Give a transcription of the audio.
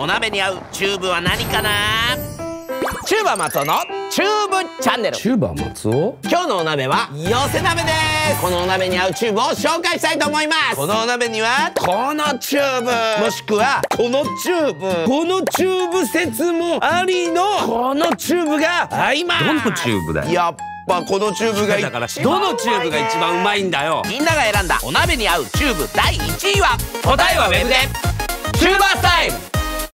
お鍋に合うチューブは何かな？チューバ松尾のチューブチャンネル。チューバ松尾今日のお鍋は寄せ鍋です。このお鍋に合うチューブを紹介したいと思います。このお鍋にはこのチューブ。もしくはこのチューブ。このチューブ説もありのこのチューブが合います。どのチューブだよ？やっぱこのチューブがだからどのチューブが一番うまいんだよ？みんなが選んだお鍋に合うチューブ第1位は答えはウェブで。